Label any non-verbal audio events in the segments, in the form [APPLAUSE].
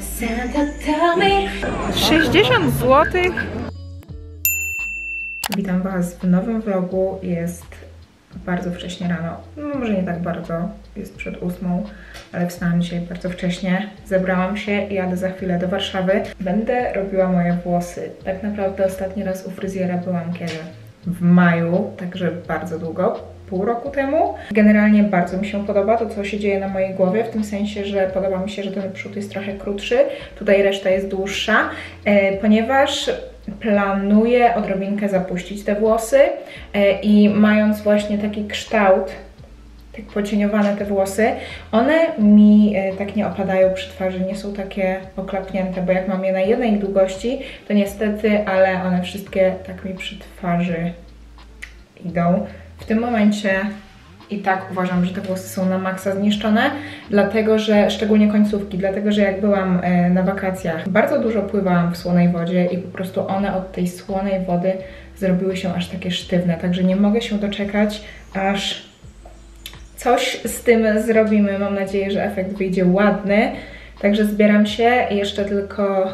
Santa, tell me 60 zł. Witam Was w nowym vlogu. Jest bardzo wcześnie rano. No, może nie tak bardzo, jest przed ósmą, ale wstałam dzisiaj bardzo wcześnie. Zebrałam się i jadę za chwilę do Warszawy. Będę robiła moje włosy. Tak naprawdę ostatni raz u fryzjera byłam kiedy? W maju, także bardzo długo. Pół roku temu. Generalnie bardzo mi się podoba to, co się dzieje na mojej głowie, w tym sensie, że podoba mi się, że ten przód jest trochę krótszy, tutaj reszta jest dłuższa, e, ponieważ planuję odrobinkę zapuścić te włosy e, i mając właśnie taki kształt, tak pocieniowane te włosy, one mi e, tak nie opadają przy twarzy, nie są takie oklapnięte, bo jak mam je na jednej długości, to niestety, ale one wszystkie tak mi przy twarzy idą. W tym momencie i tak uważam, że te włosy są na maksa zniszczone, dlatego że, szczególnie końcówki, dlatego że jak byłam e, na wakacjach, bardzo dużo pływałam w słonej wodzie i po prostu one od tej słonej wody zrobiły się aż takie sztywne, także nie mogę się doczekać, aż coś z tym zrobimy. Mam nadzieję, że efekt wyjdzie ładny. Także zbieram się jeszcze tylko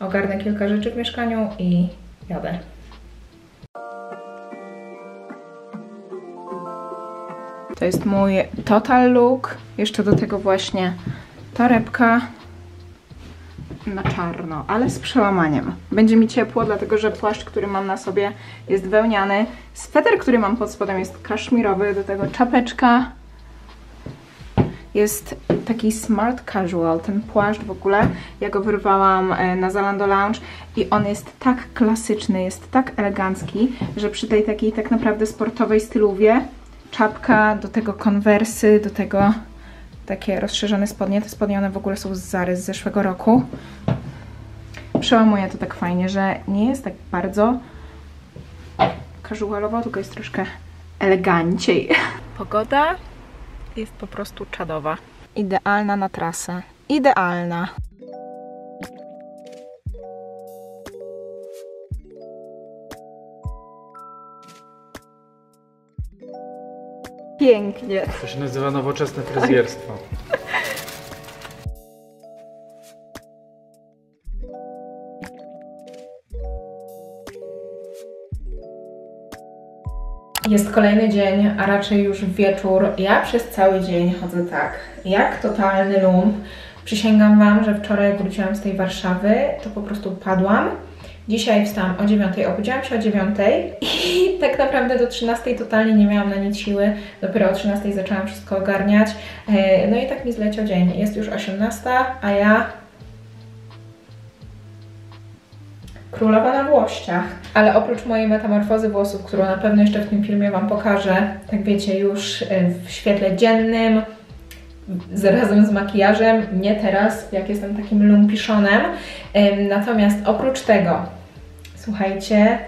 ogarnę kilka rzeczy w mieszkaniu i jadę. To jest mój total look. Jeszcze do tego właśnie torebka na czarno, ale z przełamaniem. Będzie mi ciepło, dlatego że płaszcz, który mam na sobie jest wełniany. Sweter, który mam pod spodem jest kaszmirowy, do tego czapeczka. Jest taki smart casual, ten płaszcz w ogóle. Ja go wyrwałam e, na Zalando Lounge i on jest tak klasyczny, jest tak elegancki, że przy tej takiej tak naprawdę sportowej styluwie czapka, do tego konwersy, do tego takie rozszerzone spodnie. Te spodnie one w ogóle są z Zary z zeszłego roku. Przełamuje to tak fajnie, że nie jest tak bardzo casualowo, tylko jest troszkę eleganciej. Pogoda jest po prostu czadowa. Idealna na trasę. Idealna. Pięknie. To się nazywa nowoczesne fryzjerstwo. Jest kolejny dzień, a raczej już wieczór. Ja przez cały dzień chodzę tak, jak totalny lump. Przysięgam Wam, że wczoraj jak wróciłam z tej Warszawy, to po prostu padłam. Dzisiaj wstałam o 9, obudziłam się o 9 i [LAUGHS] tak naprawdę do 13 totalnie nie miałam na nic siły. Dopiero o 13 zaczęłam wszystko ogarniać. E, No i tak mi zleciał dzień. Jest już 18, a ja królowa na włościach. Ale oprócz mojej metamorfozy włosów, którą na pewno jeszcze w tym filmie Wam pokażę, tak wiecie, już e, w świetle dziennym, razem z makijażem, nie teraz, jak jestem takim lumpiszonem. Natomiast oprócz tego, słuchajcie,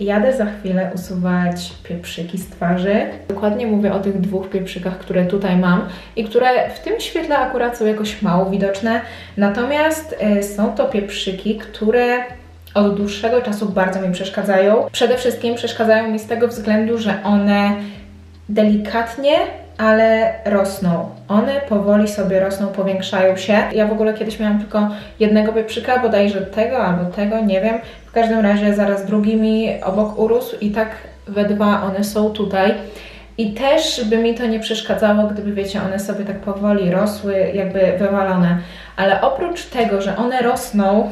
jadę za chwilę usuwać pieprzyki z twarzy. Dokładnie mówię o tych dwóch pieprzykach, które tutaj mam i które w tym świetle akurat są jakoś mało widoczne. Natomiast y, są to pieprzyki, które od dłuższego czasu bardzo mi przeszkadzają. Przede wszystkim przeszkadzają mi z tego względu, że one delikatnie, ale rosną. One powoli sobie rosną, powiększają się. Ja w ogóle kiedyś miałam tylko jednego pieprzyka, bodajże tego albo tego, nie wiem. W każdym razie zaraz drugi mi obok urósł i tak we dwa one są tutaj. I też by mi to nie przeszkadzało, gdyby, wiecie, one sobie tak powoli rosły, jakby wywalone. Ale oprócz tego, że one rosną,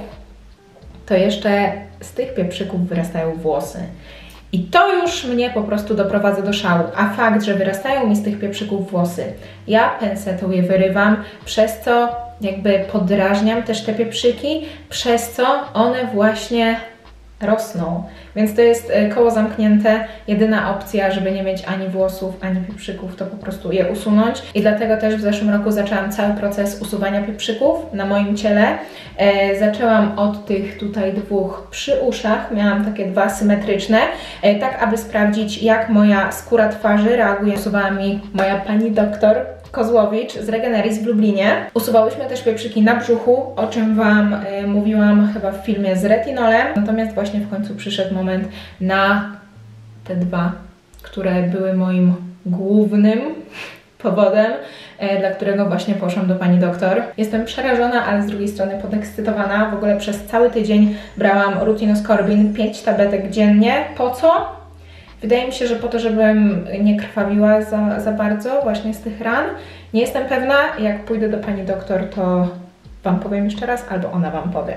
to jeszcze z tych pieprzyków wyrastają włosy. I to już mnie po prostu doprowadza do szału. A fakt, że wyrastają mi z tych pieprzyków włosy, ja pensetą je wyrywam, przez co jakby podrażniam też te pieprzyki, przez co one właśnie rosną. Więc to jest e, koło zamknięte. Jedyna opcja, żeby nie mieć ani włosów, ani pieprzyków, to po prostu je usunąć. I dlatego też w zeszłym roku zaczęłam cały proces usuwania pieprzyków na moim ciele. E, zaczęłam od tych tutaj dwóch przy uszach. Miałam takie dwa symetryczne, e, tak aby sprawdzić, jak moja skóra twarzy reaguje. Usuwała mi moja pani doktor Kozłowicz z Regeneris w Lublinie. Usuwałyśmy też pieprzyki na brzuchu, o czym Wam y, mówiłam chyba w filmie z retinolem. Natomiast właśnie w końcu przyszedł moment na te dwa, które były moim głównym [LAUGHS] powodem e, dla którego właśnie poszłam do pani doktor. Jestem przerażona, ale z drugiej strony podekscytowana. W ogóle przez cały tydzień brałam Rutinoskorbin 5 tabletek dziennie. Po co? Wydaje mi się, że po to, żebym nie krwawiła za, za bardzo właśnie z tych ran. Nie jestem pewna, jak pójdę do pani doktor, to Wam powiem jeszcze raz, albo ona Wam powie.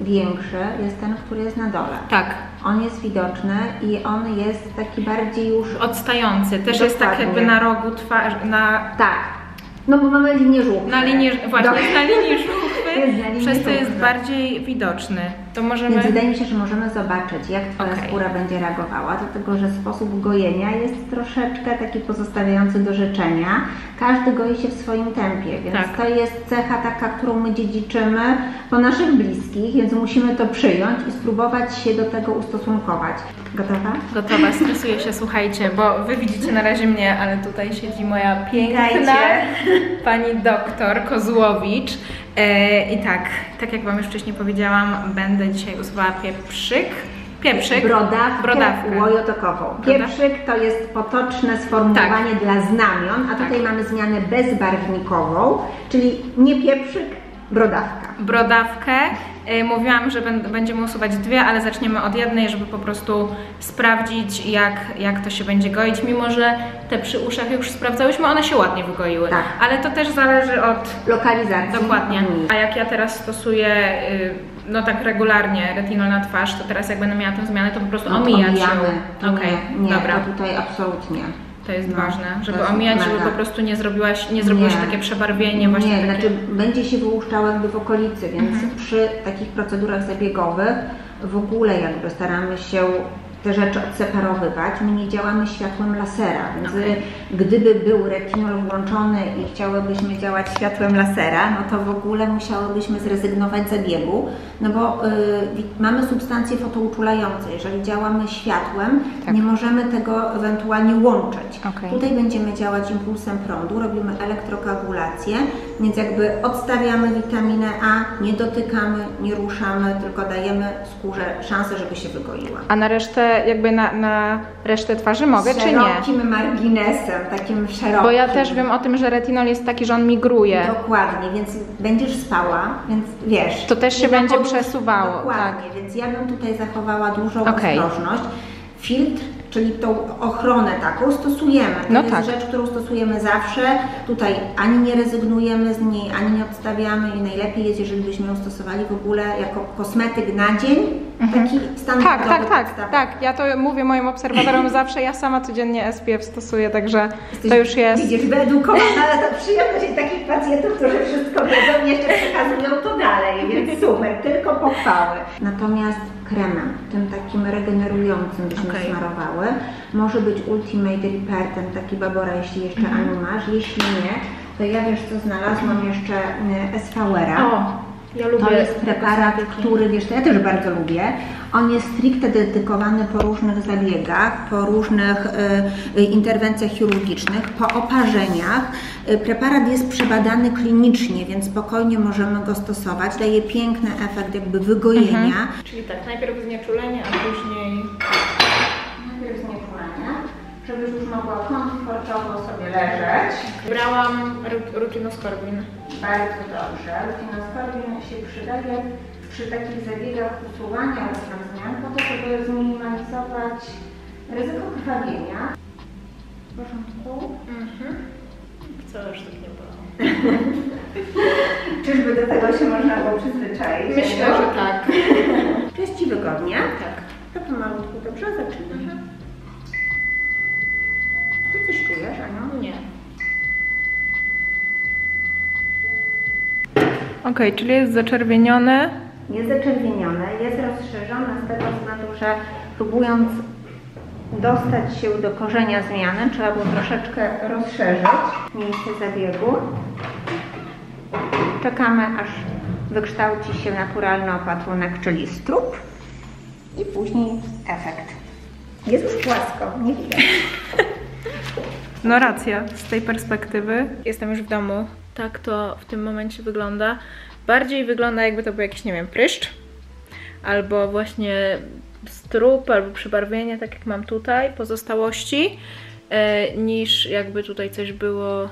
Większy jest ten, który jest na dole. Tak, On jest widoczny i on jest taki bardziej już. odstający. Też jest tak jakby na rogu twarz, na, Tak. No bo mamy linię żółw. na linii, właśnie Do- na linii żółwy, [LAUGHS] Jest na przez to jest bardziej widoczny. To możemy... Więc wydaje mi się, że możemy zobaczyć, jak Twoja Okej. skóra będzie reagowała, dlatego że sposób gojenia jest troszeczkę taki pozostawiający do życzenia. Każdy goi się w swoim tempie, więc Tak. to jest cecha taka, którą my dziedziczymy po naszych bliskich, więc musimy to przyjąć i spróbować się do tego ustosunkować. Gotowa? Gotowa, stresuję się, słuchajcie, bo wy widzicie na razie mnie, ale tutaj siedzi moja piękna Witajcie. pani doktor Kozłowicz. E, I tak, tak jak wam już wcześniej powiedziałam, będę dzisiaj usuwała pieprzyk. Pieprzyk. Brodawkę, Brodawkę. łojotokową. Pieprzyk to jest potoczne sformułowanie dla znamion, a tutaj Tak. mamy zmianę bezbarwnikową, czyli nie pieprzyk, brodawka. brodawkę. E, Mówiłam, że będ- będziemy usuwać dwie, ale zaczniemy od jednej, żeby po prostu sprawdzić, jak, jak to się będzie goić. Mimo, że te przy uszach już sprawdzałyśmy, one się ładnie wygoiły. Tak. Ale to też zależy od Lokalizacji. Dokładnie. linii. A jak ja teraz stosuję, y, no tak regularnie retinol na twarz, to teraz jak będę miała tę zmianę, to po prostu No omijać omijamy. ją. Okej, nie, nie, dobra. to tutaj absolutnie. To jest No, ważne, żeby omijać, żeby mega. po prostu nie zrobiłaś, nie zrobiłaś Nie. takie przebarwienie właśnie nie, takie. znaczy będzie się wyłuszczało jakby w okolicy, więc Mhm. przy takich procedurach zabiegowych w ogóle jakby staramy się te rzeczy odseparowywać. My nie działamy światłem lasera, więc Okej. y, gdyby był retinol włączony i chciałybyśmy działać światłem lasera, no to w ogóle musiałybyśmy zrezygnować z zabiegu, no bo y, mamy substancje fotouczulające. Jeżeli działamy światłem, Tak. nie możemy tego ewentualnie łączyć. Okej. Tutaj będziemy działać impulsem prądu, robimy elektrokoagulację, więc jakby odstawiamy witaminę A, nie dotykamy, nie ruszamy, tylko dajemy skórze szansę, żeby się wygoiła. A na resztę, jakby na, na resztę twarzy mogę, czy nie? Szerokim marginesem, takim szerokim. Bo ja też wiem o tym, że retinol jest taki, że on migruje. Dokładnie, więc będziesz spała, więc wiesz. To też się będzie przesuwało, Dokładnie, więc ja bym tutaj zachowała dużą Okej. ostrożność. Filtr, czyli tą ochronę taką stosujemy. To No jest tak. rzecz, którą stosujemy zawsze. Tutaj ani nie rezygnujemy z niej, ani nie odstawiamy i najlepiej jest, jeżeli byśmy ją stosowali w ogóle jako kosmetyk na dzień, taki standardowy. Tak, tak, tak, tak. Ja to mówię moim obserwatorom [CLEARS THROAT] zawsze, ja sama codziennie SPF stosuję, także Jesteś, to już jest. Widzisz, wyedukowana, ale to przyjemność jest takich pacjentów, którzy wszystko wiedzą jeszcze przekazują to dalej, więc super, tylko pochwały. Natomiast kremem, tym takim regenerującym byśmy Okej. smarowały, może być Ultimate Repair, ten taki babora, jeśli jeszcze Mhm. Aniu masz, jeśli nie, to ja wiesz co znalazłam jeszcze y, SVR-a. Ja lubię. To jest preparat, który, wiesz, to ja też bardzo lubię. On jest stricte dedykowany po różnych zabiegach, po różnych y, y, interwencjach chirurgicznych, po oparzeniach. Y, preparat jest przebadany klinicznie, więc spokojnie możemy go stosować. Daje piękny efekt jakby wygojenia. Czyli tak, najpierw znieczulenie, a później. Najpierw znieczulenie, żebyś już mogła komfortowo sobie leżeć. Brałam ru- rutinoskorbin. Bardzo dobrze. Rutinoskorbin przydaje przy takich zabiegach usuwania zmian po to, żeby zminimalizować ryzyko krwawienia. W porządku. Mhm. Wcale już tak nie bolało. [LAUGHS] Czyżby do tego się można było przyzwyczaić? Myślę, że tak. [LAUGHS] Czy jest Ci wygodnie? Tak. To pomalutku, dobrze? Zacznijmy. Ty coś czujesz, Aniu? Nie. Okej, czyli jest zaczerwienione. jest zaczerwienione, jest rozszerzone z tego względu, że próbując dostać się do korzenia zmiany, trzeba było troszeczkę rozszerzyć miejsce zabiegu. Czekamy, aż wykształci się naturalny opatrunek, czyli strup i później efekt. Jest już płasko, nie widać. [LAUGHS] No racja, z tej perspektywy. Jestem już w domu. Tak to w tym momencie wygląda. Bardziej wygląda jakby to był jakiś, nie wiem, pryszcz. albo właśnie strup, albo przybarwienie, tak jak mam tutaj, pozostałości, e, niż jakby tutaj coś było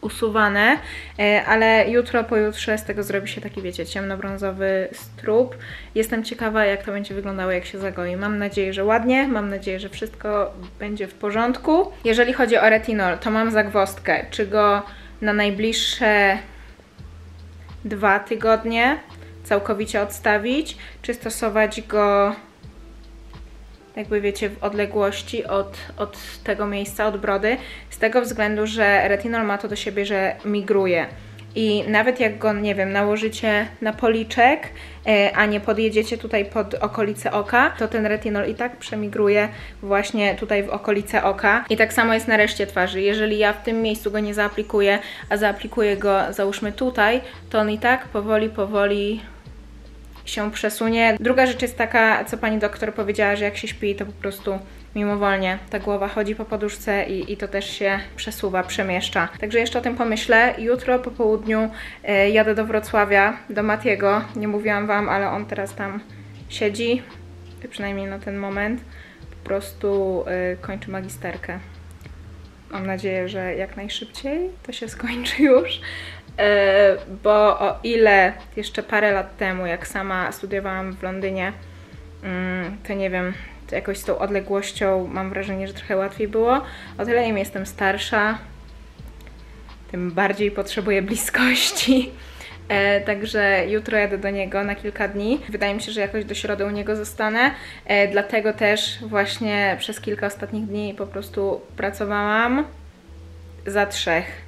usuwane, e, ale jutro, pojutrze z tego zrobi się taki, wiecie, ciemnobrązowy strup. Jestem ciekawa, jak to będzie wyglądało, jak się zagoi. Mam nadzieję, że ładnie, mam nadzieję, że wszystko będzie w porządku. Jeżeli chodzi o retinol, to mam zagwozdkę, czy go na najbliższe dwa tygodnie całkowicie odstawić, czy stosować go jakby wiecie, w odległości od, od tego miejsca, od brody, z tego względu, że retinol ma to do siebie, że migruje. I nawet jak go, nie wiem, nałożycie na policzek, a nie podjedziecie tutaj pod okolice oka, to ten retinol i tak przemigruje właśnie tutaj w okolice oka. I tak samo jest na reszcie twarzy. Jeżeli ja w tym miejscu go nie zaaplikuję, a zaaplikuję go załóżmy tutaj, to on i tak powoli, powoli się przesunie. Druga rzecz jest taka, co pani doktor powiedziała, że jak się śpi, to po prostu mimowolnie ta głowa chodzi po poduszce i, i to też się przesuwa, przemieszcza. Także jeszcze o tym pomyślę. Jutro po południu e, jadę do Wrocławia, do Matiego. Nie mówiłam Wam, ale on teraz tam siedzi, przynajmniej na ten moment. Po prostu e, kończy magisterkę. Mam nadzieję, że jak najszybciej to się skończy już. E, bo o ile jeszcze parę lat temu, jak sama studiowałam w Londynie, mm, to nie wiem, jakoś z tą odległością mam wrażenie, że trochę łatwiej było. O tyle im jestem starsza, tym bardziej potrzebuję bliskości. [LAUGHS] E, także jutro jadę do niego na kilka dni. Wydaje mi się, że jakoś do środy u niego zostanę. E, dlatego też właśnie przez kilka ostatnich dni po prostu pracowałam za trzech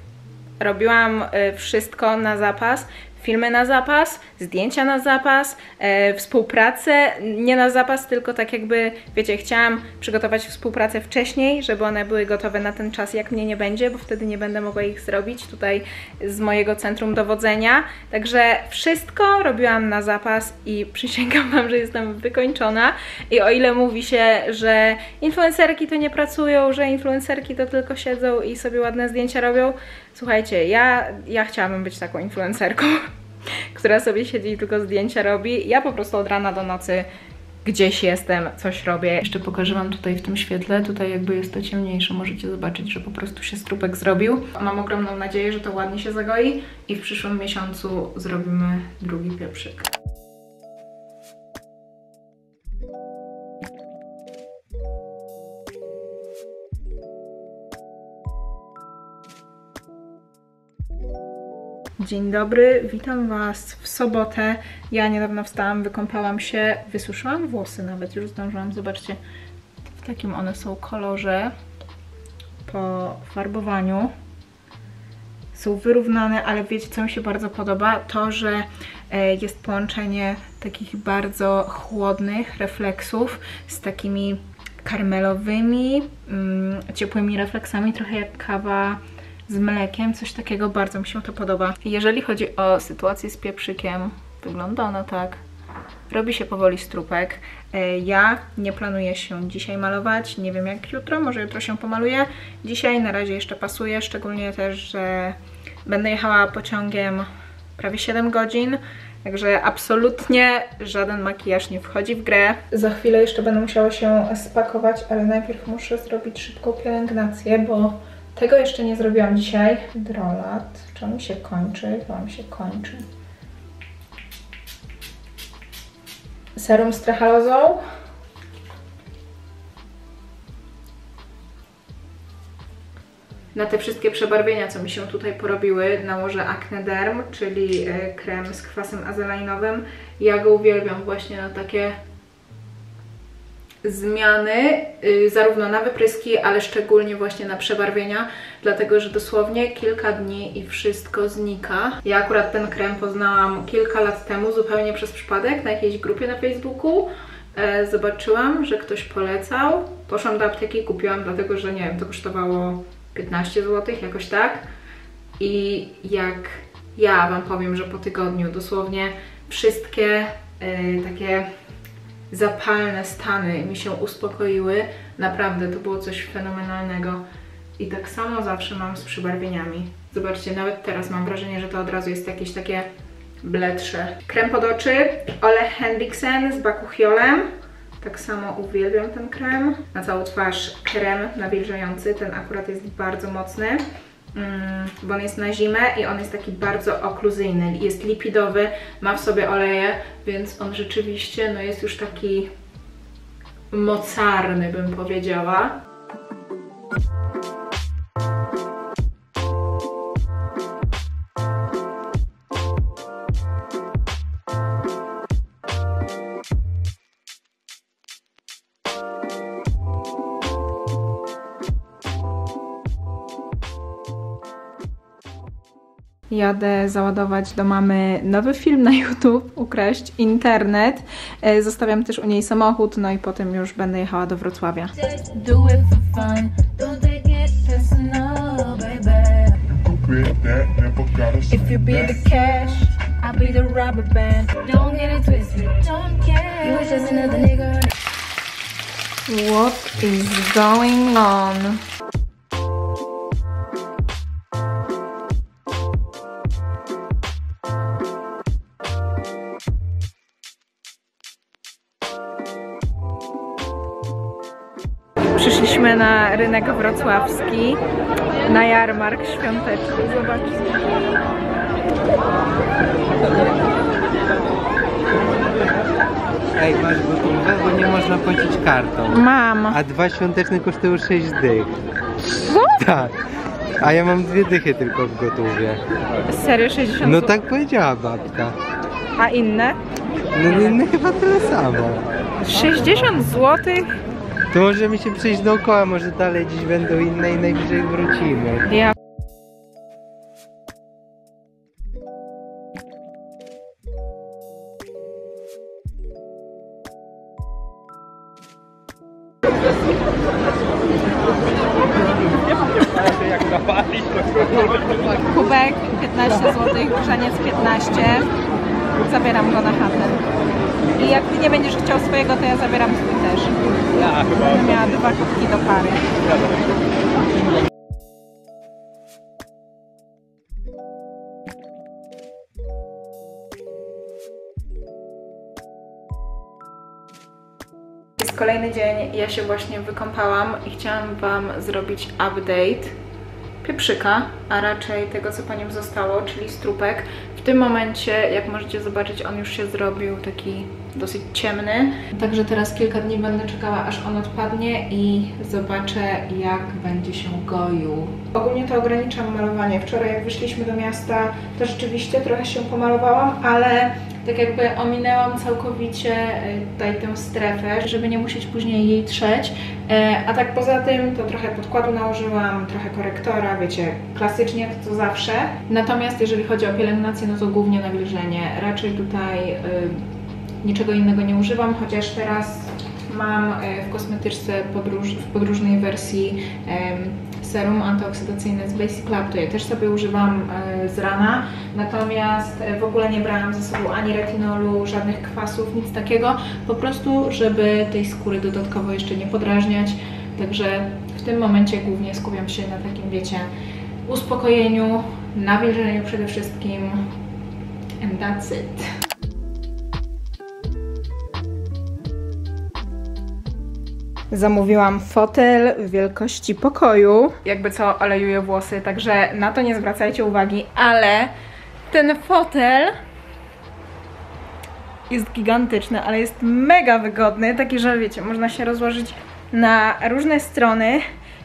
robiłam y, wszystko na zapas, filmy na zapas, zdjęcia na zapas, e, współpracę nie na zapas, tylko tak jakby, wiecie, chciałam przygotować współpracę wcześniej, żeby one były gotowe na ten czas, jak mnie nie będzie, bo wtedy nie będę mogła ich zrobić tutaj z mojego centrum dowodzenia. Także wszystko robiłam na zapas i [LAUGHS] przysięgam Wam, że jestem wykończona. I o ile mówi się, że influencerki to nie pracują, że influencerki to tylko siedzą i sobie ładne zdjęcia robią, słuchajcie, ja, ja chciałabym być taką influencerką która sobie siedzi i tylko zdjęcia robi. Ja po prostu od rana do nocy gdzieś jestem, coś robię. Jeszcze pokażę Wam tutaj w tym świetle, tutaj jakby jest to ciemniejsze, możecie zobaczyć, że po prostu się strupek zrobił. Mam ogromną nadzieję, że to ładnie się zagoi i w przyszłym miesiącu zrobimy drugi pieprzyk. Dzień dobry, witam Was w sobotę. Ja niedawno wstałam, wykąpałam się, wysuszyłam włosy nawet, już zdążyłam, zobaczcie w takim one są kolorze po farbowaniu. Są wyrównane, ale wiecie co mi się bardzo podoba? To, że e, jest połączenie takich bardzo chłodnych refleksów z takimi karmelowymi, mm, ciepłymi refleksami, trochę jak kawa z mlekiem, coś takiego, bardzo mi się to podoba. Jeżeli chodzi o sytuację z pieprzykiem, wygląda ona tak. Robi się powoli strupek. E, ja nie planuję się dzisiaj malować, nie wiem jak jutro, może jutro się pomaluję. Dzisiaj na razie jeszcze pasuje, szczególnie też, że będę jechała pociągiem prawie 7 godzin, Także absolutnie żaden makijaż nie wchodzi w grę. Za chwilę jeszcze będę musiała się spakować, ale najpierw muszę zrobić szybką pielęgnację, bo tego jeszcze nie zrobiłam dzisiaj. Drolat. Czy on mi się kończy? Chyba mi się kończy. Serum z trehalozą. Na te wszystkie przebarwienia, co mi się tutaj porobiły, nałożę Acne Derm, czyli e, krem z kwasem azelainowym. Ja go uwielbiam właśnie na takie zmiany, y, zarówno na wypryski, ale szczególnie właśnie na przebarwienia, dlatego że dosłownie kilka dni i wszystko znika. Ja akurat ten krem poznałam kilka lat temu, zupełnie przez przypadek, na jakiejś grupie na Facebooku. E, zobaczyłam, że ktoś polecał. Poszłam do apteki, kupiłam, dlatego że nie wiem, to kosztowało 15 zł, jakoś tak. I jak ja Wam powiem, że po tygodniu dosłownie wszystkie e, takie zapalne stany mi się uspokoiły. Naprawdę, to było coś fenomenalnego. I tak samo zawsze mam z przybarwieniami. Zobaczcie, nawet teraz mam wrażenie, że to od razu jest jakieś takie bledsze. Krem pod oczy Ole Henriksen z Bakuchiolem. Tak samo uwielbiam ten krem. Na całą twarz krem nawilżający, ten akurat jest bardzo mocny. Mm, bo on jest na zimę i on jest taki bardzo okluzyjny, jest lipidowy, ma w sobie oleje, więc on rzeczywiście no, jest już taki mocarny, bym powiedziała. Jadę załadować do mamy nowy film na YouTube, ukraść internet. E, Zostawiam też u niej samochód, no i potem już będę jechała do Wrocławia. Do it for fun. Na rynek wrocławski, na jarmark świąteczny. Zobaczcie. Ej, masz gotówkę, bo nie można płacić kartą. Mam. A dwa świąteczne kosztują 6 dych. Co? Tak. A ja mam dwie dychy tylko w gotówie. Serio 60 No tak powiedziała babka. A inne? No inne chyba tyle samo. 60 zł? To możemy się przejść dookoła, może dalej dziś będą inne i najwyżej wrócimy. Ja Kubek 15 zł, grzaniec 15. Zabieram go na chatę. I jak ty nie będziesz chciał swojego, to ja zabieram swój też. Będę miała dwa kubki do pary. Jest kolejny dzień, ja się właśnie wykąpałam i chciałam Wam zrobić update pieprzyka, a raczej tego, co po nim zostało, czyli strupek. W tym momencie, jak możecie zobaczyć, on już się zrobił taki dosyć ciemny. Także teraz kilka dni będę czekała, aż on odpadnie i zobaczę, jak będzie się goił. Ogólnie to ograniczam malowanie. Wczoraj, jak wyszliśmy do miasta, to rzeczywiście trochę się pomalowałam, ale tak jakby ominęłam całkowicie e, tutaj tę strefę, żeby nie musieć później jej trzeć. E, A tak poza tym to trochę podkładu nałożyłam, trochę korektora, wiecie, klasycznie to co zawsze. Natomiast jeżeli chodzi o pielęgnację, no to głównie nawilżenie. Raczej tutaj y, niczego innego nie używam, chociaż teraz mam e, w kosmetyczce podróż, w podróżnej wersji serum antyoksydacyjne z Basic Club, to ja też sobie używam e, z rana, natomiast e, w ogóle nie brałam ze sobą ani retinolu, żadnych kwasów, nic takiego, po prostu, żeby tej skóry dodatkowo jeszcze nie podrażniać, także w tym momencie głównie skupiam się na takim, wiecie, uspokojeniu, nawilżeniu przede wszystkim. And that's it. Zamówiłam fotel wielkości pokoju. Jakby co, olejuję włosy, także na to nie zwracajcie uwagi, ale ten fotel jest gigantyczny, ale jest mega wygodny, taki, że wiecie, można się rozłożyć na różne strony.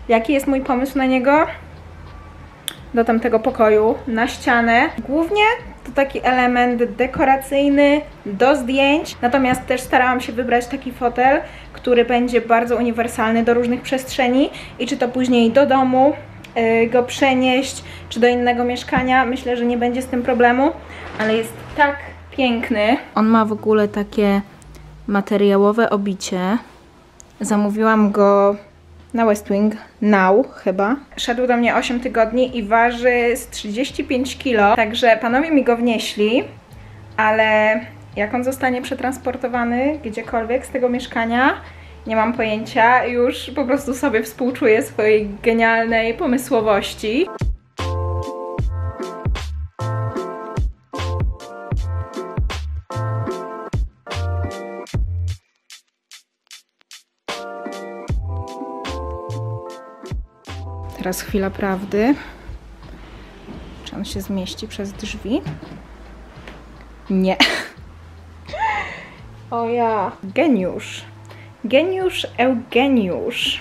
Jaki jest mój pomysł na niego? do tamtego pokoju na ścianę. Głównie to taki element dekoracyjny do zdjęć, natomiast też starałam się wybrać taki fotel, który będzie bardzo uniwersalny do różnych przestrzeni i czy to później do domu yy, go przenieść, czy do innego mieszkania, myślę, że nie będzie z tym problemu, ale jest tak piękny. On ma w ogóle takie materiałowe obicie. Zamówiłam go na West Wing Now chyba. Szedł do mnie 8 tygodni i waży z 35 kg, także panowie mi go wnieśli, ale jak on zostanie przetransportowany gdziekolwiek z tego mieszkania, nie mam pojęcia. Już po prostu sobie współczuję swojej genialnej pomysłowości. Teraz chwila prawdy. Czy on się zmieści przez drzwi? Nie. [LAUGHS] O ja. Geniusz. Geniusz Eugeniusz.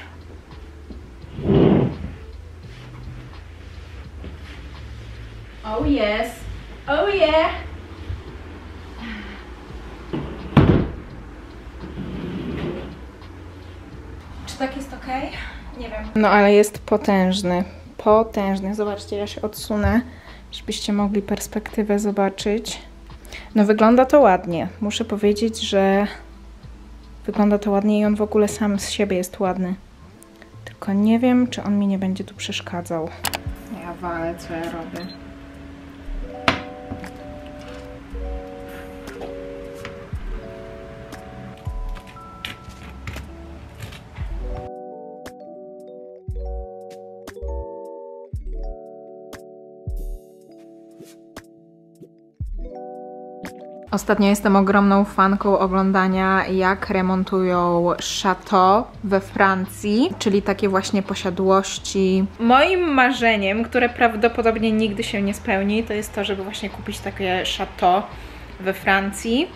Oh yes. Oh yeah. Czy tak jest ok? Nie wiem. No ale jest potężny. Potężny. Zobaczcie, ja się odsunę, żebyście mogli perspektywę zobaczyć. No wygląda to ładnie. Muszę powiedzieć, że wygląda to ładnie i on w ogóle sam z siebie jest ładny. Tylko nie wiem, czy on mi nie będzie tu przeszkadzał. Ja walę, co ja robię. Ostatnio jestem ogromną fanką oglądania, jak remontują chateau we Francji, czyli takie właśnie posiadłości. Moim marzeniem, które prawdopodobnie nigdy się nie spełni, to jest to, żeby właśnie kupić takie chateau we Francji.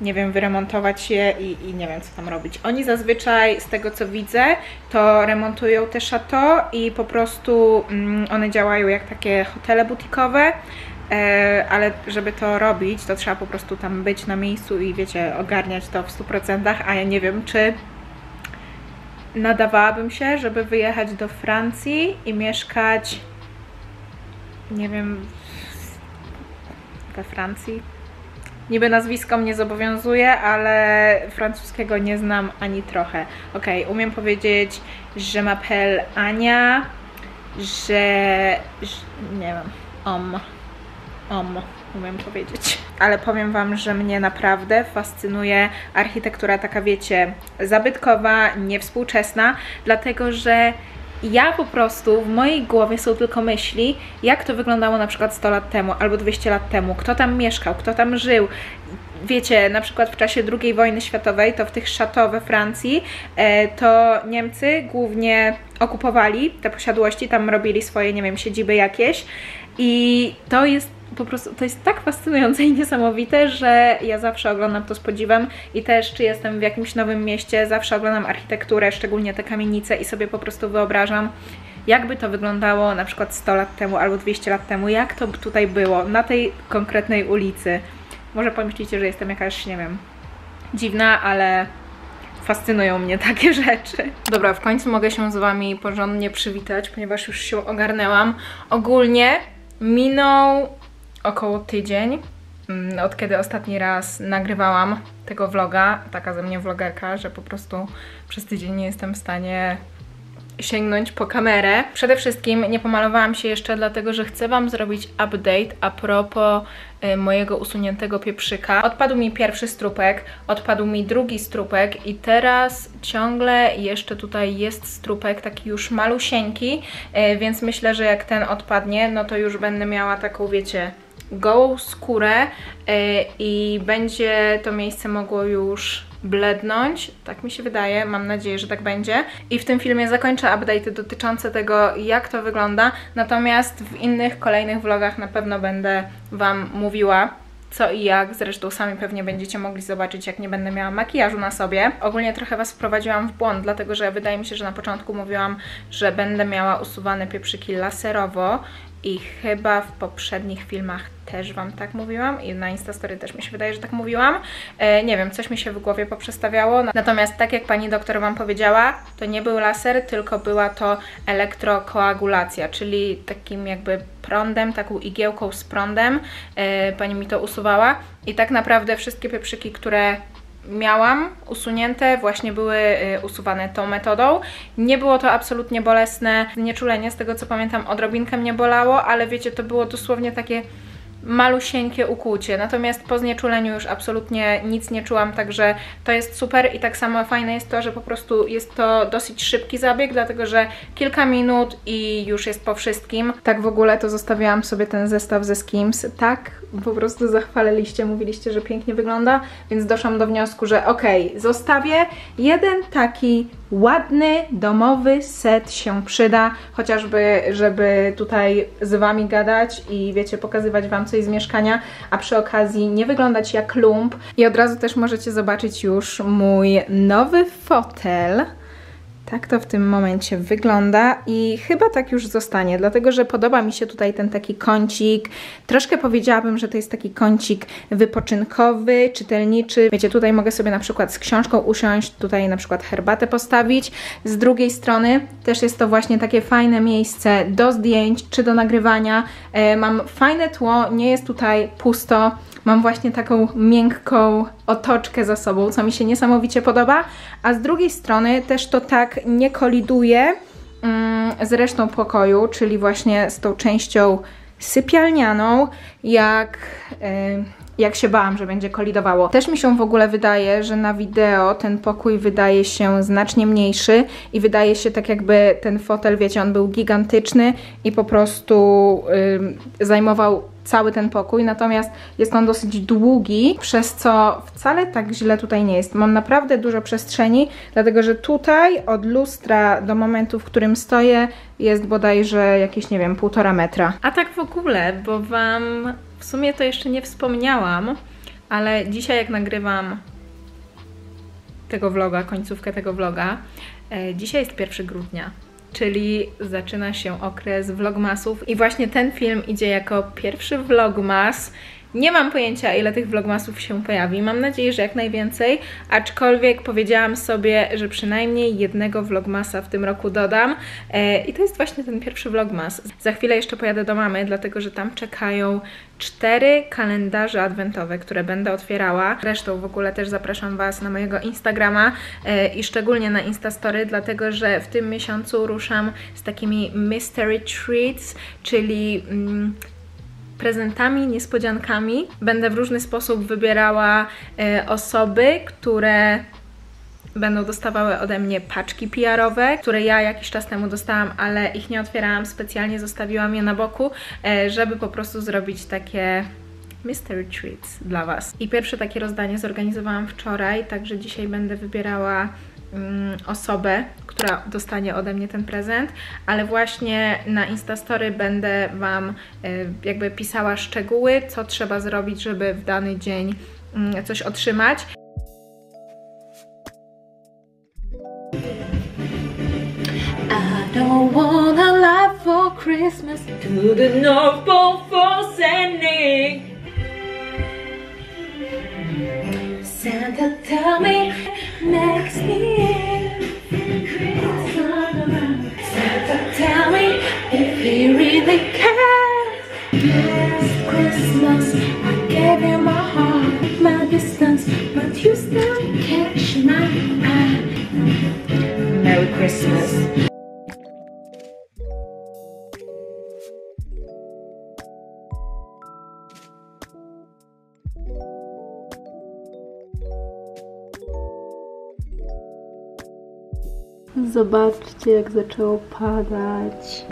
Nie wiem, wyremontować je i, i nie wiem, co tam robić. Oni zazwyczaj, z tego co widzę, to remontują te chateau i po prostu mm, one działają jak takie hotele butikowe. E, ale żeby to robić, to trzeba po prostu tam być na miejscu i wiecie, ogarniać to w 100%, a ja nie wiem, czy nadawałabym się, żeby wyjechać do Francji i mieszkać, nie wiem, we Francji. Niby nazwisko mnie zobowiązuje, ale francuskiego nie znam ani trochę. Ok, umiem powiedzieć, że m'appelle Ania, że, że nie wiem, om. Om, umiem powiedzieć. Ale powiem Wam, że mnie naprawdę fascynuje architektura taka, wiecie, zabytkowa, niewspółczesna, dlatego że ja po prostu, w mojej głowie są tylko myśli, jak to wyglądało na przykład 100 lat temu albo 200 lat temu, kto tam mieszkał, kto tam żył. Wiecie, na przykład w czasie II wojny światowej, to w tych chateau we Francji, e, to Niemcy głównie okupowali te posiadłości, tam robili swoje, nie wiem, siedziby jakieś i to jest po prostu to jest tak fascynujące i niesamowite, że ja zawsze oglądam to z podziwem i też czy jestem w jakimś nowym mieście, zawsze oglądam architekturę, szczególnie te kamienice i sobie po prostu wyobrażam, jakby to wyglądało na przykład 100 lat temu albo 200 lat temu, jak to tutaj było na tej konkretnej ulicy. Może pomyślicie, że jestem jakaś, nie wiem, dziwna, ale fascynują mnie takie [LAUGHS] rzeczy. Dobra, w końcu mogę się z Wami porządnie przywitać, ponieważ już się ogarnęłam. Ogólnie minął około tydzień, mm, od kiedy ostatni raz nagrywałam tego vloga, taka ze mnie vlogerka, że po prostu przez tydzień nie jestem w stanie sięgnąć po kamerę. Przede wszystkim nie pomalowałam się jeszcze, dlatego że chcę Wam zrobić update a propos y, mojego usuniętego pieprzyka. Odpadł mi pierwszy strupek, odpadł mi drugi strupek i teraz ciągle jeszcze tutaj jest strupek taki już malusieńki, y, więc myślę, że jak ten odpadnie, no to już będę miała taką, wiecie, gołą skórę y, i będzie to miejsce mogło już blednąć, tak mi się wydaje, mam nadzieję, że tak będzie. I w tym filmie zakończę update dotyczące tego, jak to wygląda, natomiast w innych, kolejnych vlogach na pewno będę Wam mówiła, co i jak, zresztą sami pewnie będziecie mogli zobaczyć, jak nie będę miała makijażu na sobie. Ogólnie trochę Was wprowadziłam w błąd, dlatego że wydaje mi się, że na początku mówiłam, że będę miała usuwane pieprzyki laserowo i chyba w poprzednich filmach też Wam tak mówiłam i na Instastory też mi się wydaje, że tak mówiłam. E, nie wiem, coś mi się w głowie poprzestawiało. Natomiast tak jak Pani doktor Wam powiedziała, to nie był laser, tylko była to elektrokoagulacja, czyli takim jakby prądem, taką igiełką z prądem. E, pani mi to usuwała i tak naprawdę wszystkie pieprzyki, które miałam usunięte, właśnie były y, usuwane tą metodą. Nie było to absolutnie bolesne, nieczulenie, z tego co pamiętam odrobinkę mnie bolało, ale wiecie, to było dosłownie takie malusieńkie ukłucie, natomiast po znieczuleniu już absolutnie nic nie czułam, także to jest super. I tak samo fajne jest to, że po prostu jest to dosyć szybki zabieg, dlatego że kilka minut i już jest po wszystkim. Tak w ogóle to zostawiałam sobie ten zestaw ze Skims, tak po prostu zachwaliliście, mówiliście, że pięknie wygląda, więc doszłam do wniosku, że okay, zostawię jeden taki ładny, domowy set się przyda, chociażby, żeby tutaj z Wami gadać i wiecie, pokazywać Wam coś z mieszkania, a przy okazji nie wyglądać jak lump. I od razu też możecie zobaczyć już mój nowy fotel. Tak to w tym momencie wygląda i chyba tak już zostanie, dlatego że podoba mi się tutaj ten taki kącik. Troszkę powiedziałabym, że to jest taki kącik wypoczynkowy, czytelniczy. Wiecie, tutaj mogę sobie na przykład z książką usiąść, tutaj na przykład herbatę postawić. Z drugiej strony też jest to właśnie takie fajne miejsce do zdjęć czy do nagrywania. E, mam fajne tło, nie jest tutaj pusto. Mam właśnie taką miękką otoczkę za sobą, co mi się niesamowicie podoba, a z drugiej strony też to tak nie koliduje mm, z resztą pokoju, czyli właśnie z tą częścią sypialnianą, jak, y, jak się bałam, że będzie kolidowało. Też mi się w ogóle wydaje, że na wideo ten pokój wydaje się znacznie mniejszy i wydaje się tak jakby ten fotel, wiecie, on był gigantyczny i po prostu zajmował cały ten pokój, natomiast jest on dosyć długi, przez co wcale tak źle tutaj nie jest. Mam naprawdę dużo przestrzeni, dlatego że tutaj od lustra do momentu, w którym stoję jest bodajże jakieś, nie wiem, półtora metra. A tak w ogóle, bo Wam w sumie to jeszcze nie wspomniałam, ale dzisiaj jak nagrywam tego vloga, końcówkę tego vloga, e, dzisiaj jest 1 grudnia czyli zaczyna się okres vlogmasów i właśnie ten film idzie jako pierwszy vlogmas. Nie mam pojęcia, ile tych vlogmasów się pojawi. Mam nadzieję, że jak najwięcej, aczkolwiek powiedziałam sobie, że przynajmniej jednego vlogmasa w tym roku dodam. E, I to jest właśnie ten pierwszy vlogmas. Za chwilę jeszcze pojadę do mamy, dlatego że tam czekają cztery kalendarze adwentowe, które będę otwierała. Zresztą w ogóle też zapraszam Was na mojego Instagrama e, i szczególnie na Instastory, dlatego że w tym miesiącu ruszam z takimi mystery treats, czyli mm, prezentami, niespodziankami. Będę w różny sposób wybierała e, osoby, które będą dostawały ode mnie paczki PR-owe, które ja jakiś czas temu dostałam, ale ich nie otwierałam, specjalnie zostawiłam je na boku, e, żeby po prostu zrobić takie mystery treats dla Was. I pierwsze takie rozdanie zorganizowałam wczoraj, także dzisiaj będę wybierała osobę, która dostanie ode mnie ten prezent, ale właśnie na Instastory będę Wam y, jakby pisała szczegóły, co trzeba zrobić, żeby w dany dzień mm, coś otrzymać. I don't for Christmas the for. Santa, tell me next year. Really cares. Last Christmas, I gave you my heart, my distance, but you still catch my eye. Merry Christmas. Zobaczcie, jak zaczęło padać.